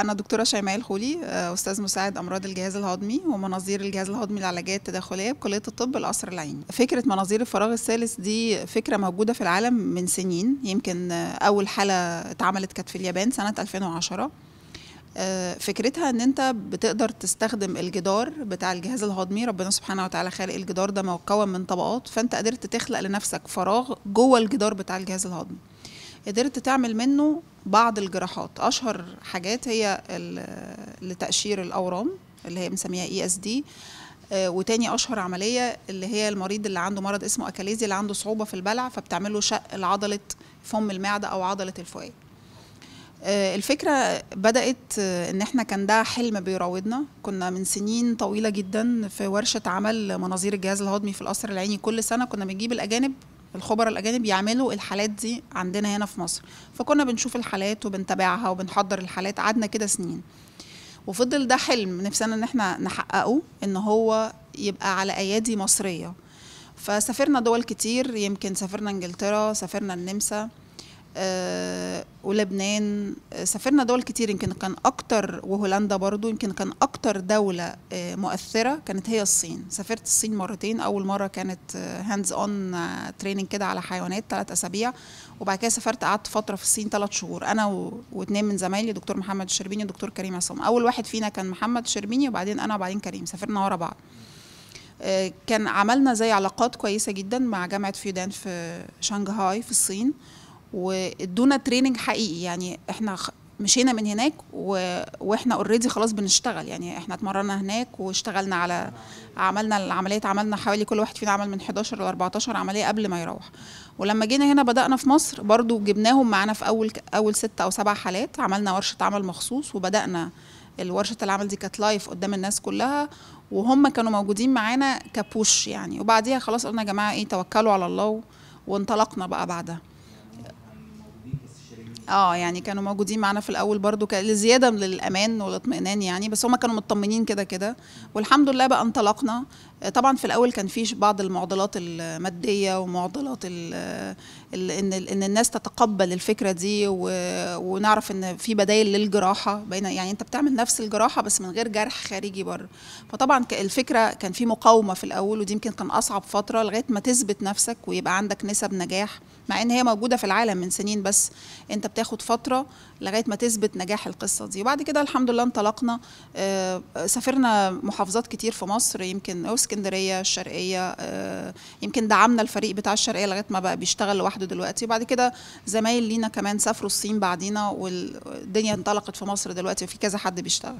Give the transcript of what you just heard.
أنا دكتورة شيماء الخولي آه، أستاذ مساعد أمراض الجهاز الهضمي ومناظير الجهاز الهضمي للعلاجات التداخلية بكلية الطب القصر العيني. فكرة مناظير الفراغ الثالث دي فكرة موجودة في العالم من سنين. يمكن أول حالة اتعملت كانت في اليابان سنة 2010 آه، فكرتها إن أنت بتقدر تستخدم الجدار بتاع الجهاز الهضمي. ربنا سبحانه وتعالى خالق الجدار ده مكون من طبقات فأنت قدرت تخلق لنفسك فراغ جوه الجدار بتاع الجهاز الهضمي. قدرت تعمل منه بعض الجراحات. أشهر حاجات هي لتقشير الأورام اللي هي بنسميها اي اس دي وتاني أشهر عملية اللي هي المريض اللي عنده مرض اسمه اكاليزي اللي عنده صعوبة في البلع فبتعمل له شق لعضلة فم المعدة أو عضلة الفؤاد آه، الفكرة بدأت آه، إن إحنا كان ده حلم بيراودنا. كنا من سنين طويلة جدا في ورشة عمل مناظير الجهاز الهضمي في القصر العيني. كل سنة كنا بنجيب الأجانب الخبراء الأجانب يعملوا الحالات دي عندنا هنا في مصر. فكنا بنشوف الحالات وبنتابعها وبنحضر الحالات قعدنا كده سنين. وفضل ده حلم نفسنا إن إحنا نحققه إن هو يبقى على أيادي مصرية. فسافرنا دول كتير يمكن سافرنا إنجلترا سافرنا النمسا آه، ولبنان آه، سافرنا دول كتير يمكن كان أكتر وهولندا برضو يمكن كان أكتر دولة آه، مؤثرة كانت هي الصين. سافرت الصين مرتين أول مرة كانت hands on training كده على حيوانات ثلاث أسابيع وبعد كده سافرت قعدت فترة في الصين ثلاث شهور أنا. واثنين من زمايلي دكتور محمد الشربيني ودكتور كريم عصام. أول واحد فينا كان محمد الشربيني وبعدين أنا وبعدين كريم سافرنا ورا بعض. آه، كان عملنا زي علاقات كويسة جدا مع جامعة فيودان في شنغهاي في الصين. وادونا training حقيقي. يعني إحنا مشينا من هناك و... وإحنا already خلاص بنشتغل. يعني إحنا اتمرنا هناك واشتغلنا على عملنا العملية عملنا حوالي كل واحد فينا عمل من 11 ل 14 عملية قبل ما يروح. ولما جينا هنا بدأنا في مصر برضو جبناهم معانا في أول أول ست أو سبع حالات. عملنا ورشة عمل مخصوص وبدأنا الورشه العمل دي كانت لايف قدام الناس كلها. وهم كانوا موجودين معانا كبوش يعني. وبعديها خلاص قلنا يا جماعة إيه توكلوا على الله وانطلقنا بقى بعدها. آه يعني كانوا موجودين معانا في الأول برضو لزيادة من الأمان والاطمئنان يعني بس هم كانوا مطمنين كده كده. والحمد لله بقى انطلقنا. آه، طبعا في الأول كان في بعض المعضلات المادية ومعضلات ال- ال- إن إن الناس تتقبل الفكرة دي ونعرف إن في بدائل للجراحة. بين يعني أنت بتعمل نفس الجراحة بس من غير جرح خارجي بره. فطبعا الفكرة كان في مقاومة في الأول ودي يمكن كان أصعب فترة لغاية ما تثبت نفسك ويبقى عندك نسب نجاح مع إن هي موجودة في العالم من سنين بس أنت بتاخد فترة لغاية ما تثبت نجاح القصة دي. وبعد كده الحمد لله انطلقنا. آه، سافرنا محافظات كتير في مصر يمكن اسكندرية الشرقية آه، يمكن دعمنا الفريق بتاع الشرقية لغاية ما بقى بيشتغل لوحده دلوقتي. وبعد كده زمايل لينا كمان سافروا الصين بعدينا والدنيا انطلقت في مصر دلوقتي وفي كذا حد بيشتغل.